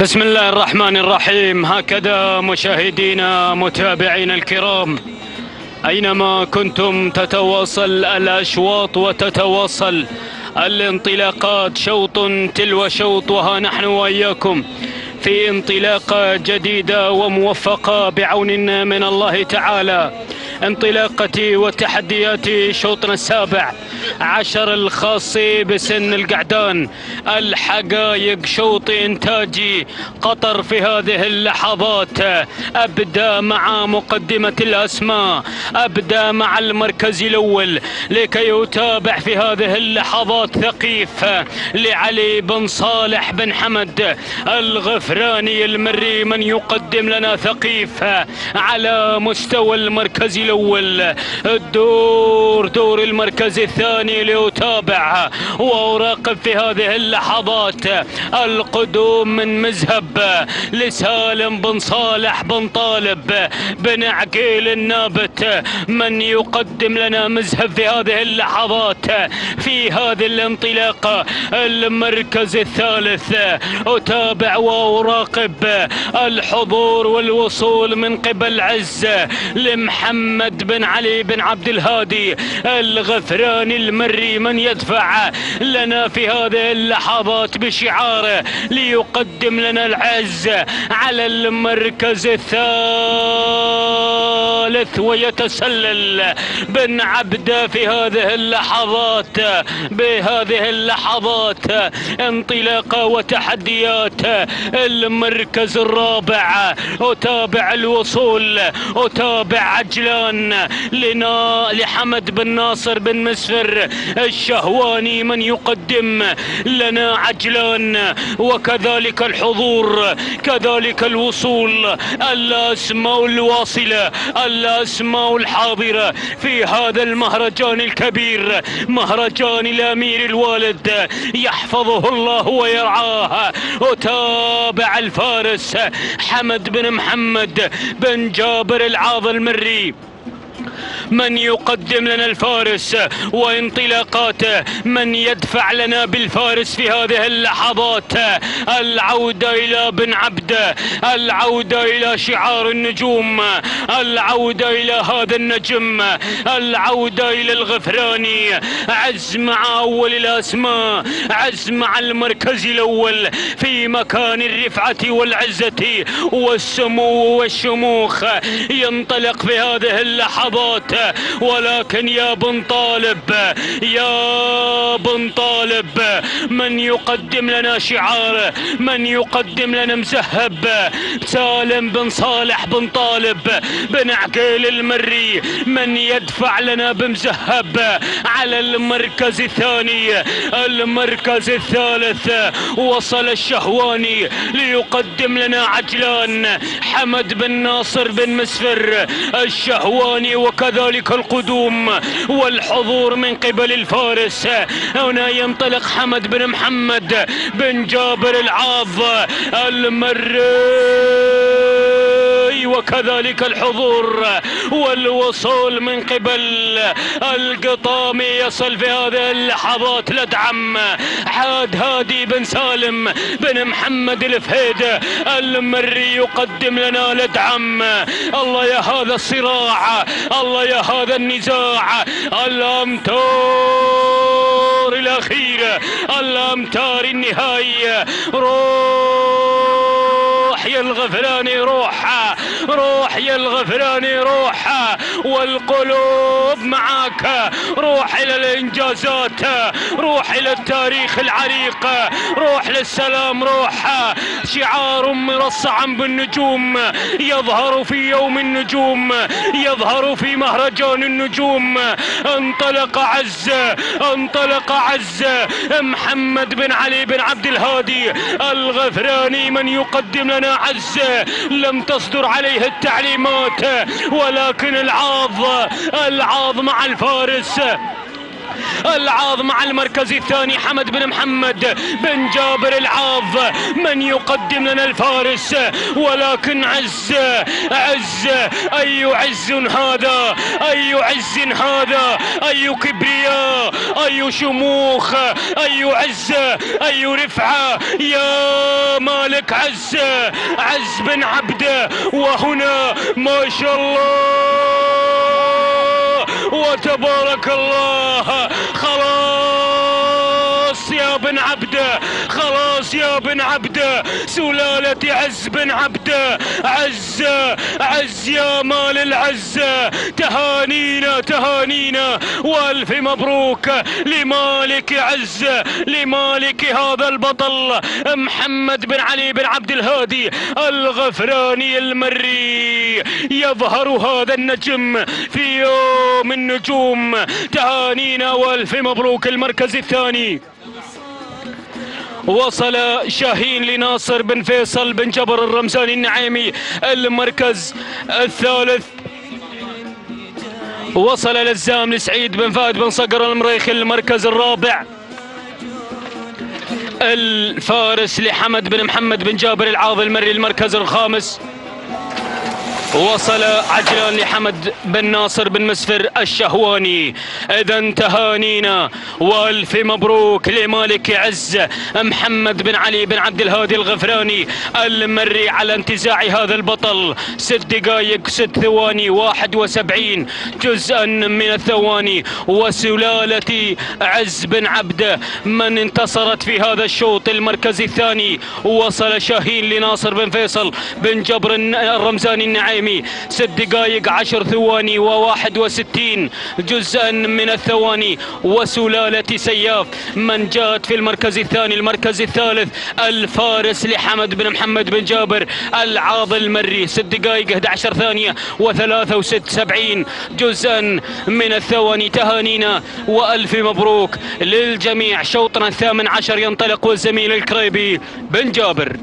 بسم الله الرحمن الرحيم. هكذا مشاهدينا متابعينا الكرام أينما كنتم تتواصل الأشواط وتتواصل الانطلاقات شوط تلو شوط وها نحن وإياكم في انطلاقة جديدة وموفقة بعون من الله تعالى. انطلاقتي وتحدياتي شوطنا السابع. عشر الخاص بسن القعدان. الحقايق شوط إنتاجي. قطر في هذه اللحظات. ابدا مع مقدمة الأسماء. ابدا مع المركز الأول. لكي يتابع في هذه اللحظات ثقيف. لعلي بن صالح بن حمد. الغفراني المري من يقدم لنا ثقيف. على مستوى المركز الأول. الدور دور المركز الثاني. لأتابع وأراقب في هذه اللحظات القدوم من مذهب لسالم بن صالح بن طالب بن عقيل النابت. من يقدم لنا مذهب في هذه اللحظات في هذه الانطلاقة؟ المركز الثالث. أتابع وأراقب الحضور والوصول من قبل عز لمحمد بن علي بن عبد الهادي الغفراني المري من يدفع لنا في هذه اللحظات بشعاره ليقدم لنا العز على المركز الثالث ويتسلل بن عبده في هذه اللحظات بهذه اللحظات انطلاقه وتحديات. المركز الرابع أتابع الوصول أتابع عجلان لنا لحمد بن ناصر بن مسفر الشهواني من يقدم لنا عجلان. وكذلك الحضور كذلك الوصول الأسماء الواصلة الأسماء الحاضرة في هذا المهرجان الكبير مهرجان الأمير الوالد يحفظه الله ويرعاه. أتابع الفارس حمد بن محمد بن جابر العاض المري. من يقدم لنا الفارس وانطلاقاته من يدفع لنا بالفارس في هذه اللحظات. العودة إلى بن عبده العودة إلى شعار النجوم العودة إلى هذا النجم العودة إلى الغفراني عز مع أول الأسماء عز مع المركز الأول في مكان الرفعة والعزة والسمو والشموخ. ينطلق في هذه اللحظات ولكن يا بن طالب يا بن طالب من يقدم لنا شعار من يقدم لنا مزهب سالم بن صالح بن طالب بن عقيل المري من يدفع لنا بمزهب على المركز الثاني المركز الثالث وصل الشهواني ليقدم لنا عجلان. حمد بن ناصر بن مسفر الشهواني وكذلك القدوم. والحضور من قبل الفارس هنا ينطلق حمد بن محمد بن جابر العاض المري. وكذلك الحضور والوصول من قبل القطام يصل في هذه اللحظات لدعم حاد هادي بن سالم بن محمد الفهيد المري يقدم لنا لدعم. الله يا هذا الصراع الله يا هذا النزاع الأمتار الاخيره الأمتار النهائيه روح يا الغفراني روح روح يا الغفراني روح والقلوب معك روح إلى الإنجازات روح إلى التاريخ العريق روح للسلام روح شعار مرصعا بالنجوم يظهر في يوم النجوم يظهر في مهرجان النجوم انطلق عز انطلق عز محمد بن علي بن عبد الهادي الغفراني من يقدم لنا عز لم تصدر عليه التعليمات. ولكن العاض العاض مع الفارس. العاض مع المركز الثاني حمد بن محمد بن جابر العاض من يقدم لنا الفارس. ولكن عز عز أي عز هذا؟ أي عز هذا؟ أي كبرياء؟ أي شموخ أي عز أي رفعة. يا مالك عز عز بن عبده وهنا ما شاء الله. وتبارك الله. خلاص يا بن عبده خلاص يا بن عبده سلالة عز بن عبده عز عز يا مال العزة تهانينا تهانينا. والف مبروك لمالك عز لمالك هذا البطل. محمد بن علي بن عبد الهادي الغفراني المري. يظهر هذا النجم في يوم النجوم. تهانينا والف مبروك. المركز الثاني. وصل شاهين لناصر بن فيصل بن جبر الرمزاني النعيمي المركز الثالث. وصل لزام لسعيد بن فهد بن صقر المريخي المركز الرابع. الفارس لحمد بن محمد بن جابر العاض المري المركز الخامس. وصل عجلان لحمد بن ناصر بن مسفر الشهواني. إذا تهانينا وألف مبروك لمالك عز محمد بن علي بن عبد الهادي الغفراني المري على انتزاع هذا البطل. ست دقائق ست ثواني واحد وسبعين جزءا من الثواني. وسلالة عز بن عبده من انتصرت في هذا الشوط المركز الثاني. وصل شاهين لناصر بن فيصل بن جبر الرمزاني النعيم. الدائمي ست دقائق عشر ثواني وواحد وستين. جزءا من الثواني. وسلالة سياف. من جاءت في المركز الثاني. المركز الثالث. الفارس لحمد بن محمد بن جابر. العاض المري. ست دقائق 11 ثانية وثلاثة وست سبعين. جزءا من الثواني. تهانينا وألف مبروك للجميع. شوطنا الثامن عشر. ينطلق والزميل الكريبي بن جابر.